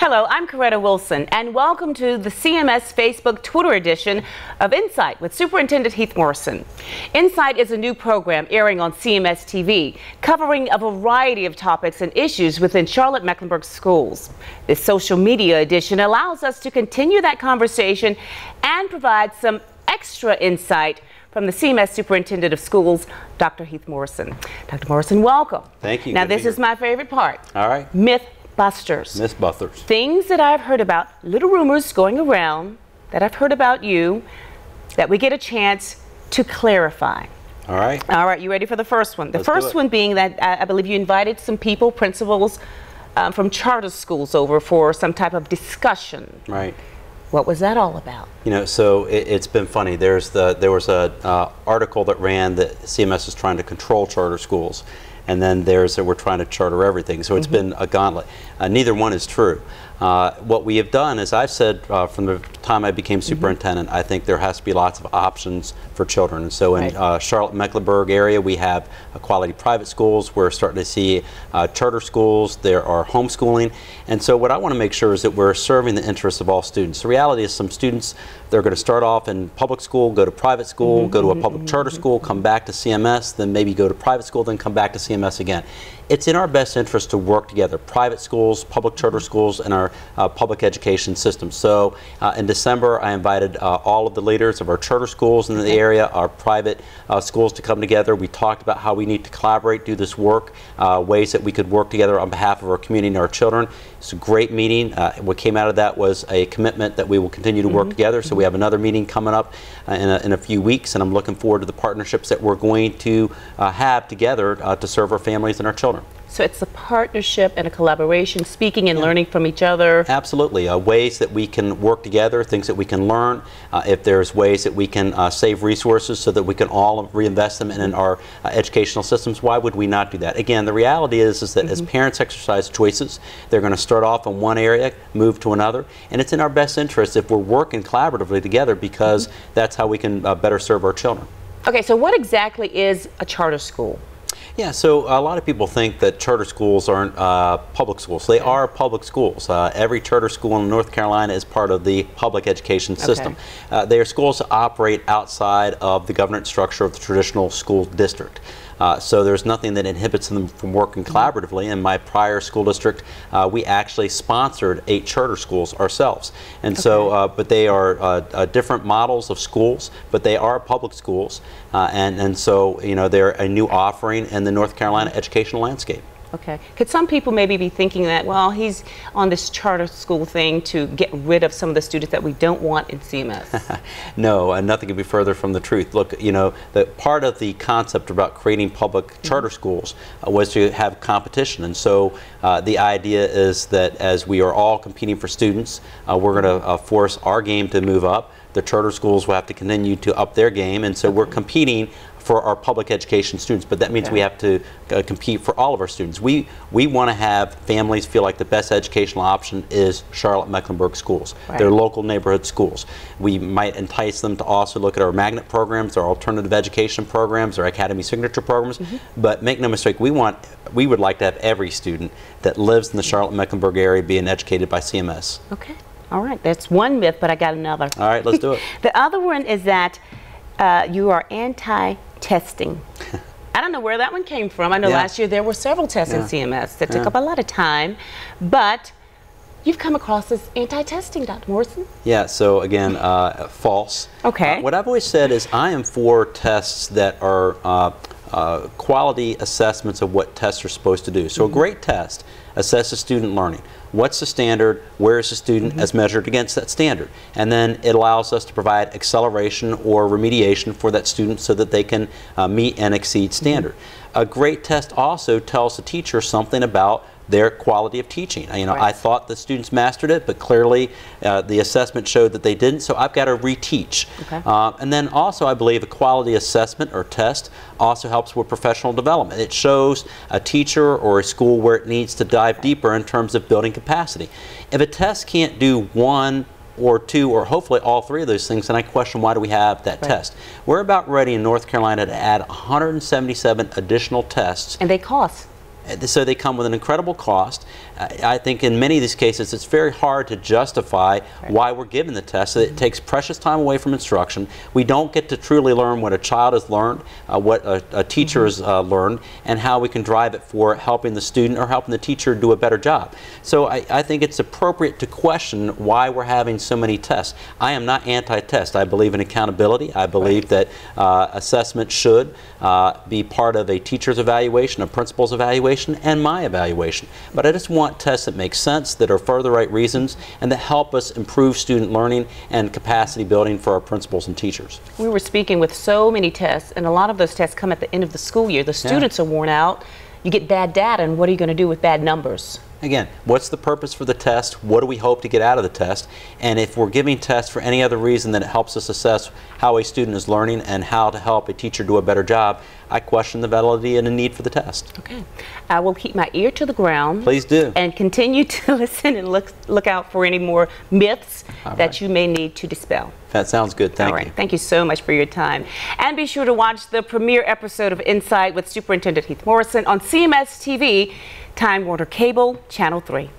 Hello, I'm Coretta Wilson, and welcome to the CMS Facebook Twitter edition of Insight with Superintendent Heath Morrison. Insight is a new program airing on CMS TV, covering a variety of topics and issues within Charlotte Mecklenburg schools. This social media edition allows us to continue that conversation and provide some extra insight from the CMS Superintendent of Schools, Dr. Heath Morrison. Dr. Morrison, welcome. Thank you. Now, Good this is my favorite part. All right. Myth busters. Miss Buthers. Things that I've heard about, little rumors going around that I've heard about you that we get a chance to clarify. All right. All right, you ready for the first one? The Let's first one being that uh, I believe you invited some people, principals um, from charter schools over for some type of discussion. Right. What was that all about? You know, so it, it's been funny. There's the there was a uh, article that ran that CMS is trying to control charter schools, and then there's that we're trying to charter everything. So it's been a gauntlet. Uh, neither one is true. Uh, what we have done is I've said uh, from the time I became superintendent, I think there has to be lots of options for children. So in Right. uh, Charlotte Mecklenburg area, we have quality private schools. We're starting to see uh, charter schools. There are homeschooling. And so what I want to make sure is that we're serving the interests of all students. The reality is some students, they're going to start off in public school, go to private school, go to a public charter school, come back to CMS, then maybe go to private school, then come back to CMS again. It's in our best interest to work together, private schools, public charter schools, and our uh, public education system. So uh, in December, I invited uh, all of the leaders of our charter schools in the area, our private uh, schools to come together. We talked about how we need to collaborate, do this work, uh, ways that we could work together on behalf of our community and our children. It's a great meeting. Uh, what came out of that was a commitment that we will continue to work together. So we have another meeting coming up in, a, in a few weeks, and I'm looking forward to the partnerships that we're going to uh, have together to serve our families and our children. So it's a partnership and a collaboration, speaking and learning from each other. Absolutely. Uh, ways that we can work together, things that we can learn. Uh, if there's ways that we can uh, save resources so that we can all reinvest them in, our uh, educational systems, why would we not do that? Again, the reality is, is that as parents exercise choices, they're going to start off in one area, move to another, and it's in our best interest if we're working collaboratively together because that's how we can uh, better serve our children. Okay, so what exactly is a charter school? Yeah, so a lot of people think that charter schools aren't uh, public schools. They are public schools. Uh, every charter school in North Carolina is part of the public education system. Uh, they are schools that operate outside of the governance structure of the traditional school district. Uh, so there's nothing that inhibits them from working collaboratively. In my prior school district, uh, we actually sponsored eight charter schools ourselves. And so, uh, but they are uh, uh, different models of schools, but they are public schools. Uh, and, and so, you know, they're a new offering in the North Carolina educational landscape. Okay. Could some people maybe be thinking that, well, he's on this charter school thing to get rid of some of the students that we don't want in CMS? No, and nothing could be further from the truth. Look, you know, the part of the concept about creating public charter schools uh, was to have competition, and so uh, the idea is that as we are all competing for students, uh, we're going to uh, force our game to move up. The charter schools will have to continue to up their game, and so we're competing for our public education students, but that means we have to uh, compete for all of our students. We we want to have families feel like the best educational option is Charlotte Mecklenburg schools. They're local neighborhood schools. We might entice them to also look at our magnet programs, our alternative education programs, our academy signature programs. But make no mistake, we want we would like to have every student that lives in the Charlotte Mecklenburg area being educated by CMS. okay. All right. That's one myth, but I got another. All right, let's do it. the other one is that uh, you are anti-testing. I don't know where that one came from. I know Yeah. last year there were several tests in CMS that took up a lot of time, but you've come across as anti-testing, Dr. Morrison. Yeah, so again, uh, false. Okay. Uh, what I've always said is I am for tests that are uh, quality assessments of what tests are supposed to do. So a great test assesses student learning. What's the standard? Where is the student as measured against that standard? And then it allows us to provide acceleration or remediation for that student so that they can uh, meet and exceed standard. A great test also tells the teacher something about their quality of teaching. You know, I thought the students mastered it, but clearly uh, the assessment showed that they didn't, so I've got to reteach. Okay. Uh, and then also, I believe a quality assessment or test also helps with professional development. It shows a teacher or a school where it needs to dive deeper in terms of building capacity. If a test can't do one or two or hopefully all three of those things, then I question why do we have that Right. test. We're about ready in North Carolina to add 177 additional tests And they cost. So they come with an incredible cost. I think in many of these cases, it's very hard to justify why we're giving the test. It takes precious time away from instruction. We don't get to truly learn what a child has learned, uh, what a, a teacher has uh, learned, and how we can drive it for helping the student or helping the teacher do a better job. So I, I think it's appropriate to question why we're having so many tests. I am not anti-test. I believe in accountability. I believe that uh, assessment should uh, be part of a teacher's evaluation, a principal's evaluation, and my evaluation. But I just want tests that make sense, that are for the right reasons, and that help us improve student learning and capacity building for our principals and teachers. We were speaking with so many tests, and a lot of those tests come at the end of the school year. The students are worn out. You get bad data, and what are you going to do with bad numbers? Again, what's the purpose for the test? What do we hope to get out of the test? And if we're giving tests for any other reason than it helps us assess how a student is learning and how to help a teacher do a better job, I question the validity and the need for the test. Okay. I will keep my ear to the ground. Please do. And continue to listen and look look out for any more myths All that you may need to dispel. That sounds good. Thank All right. you. Thank you so much for your time. And be sure to watch the premiere episode of Insight with Superintendent Heath Morrison on CMS TV, Time Warner Cable, Channel 3.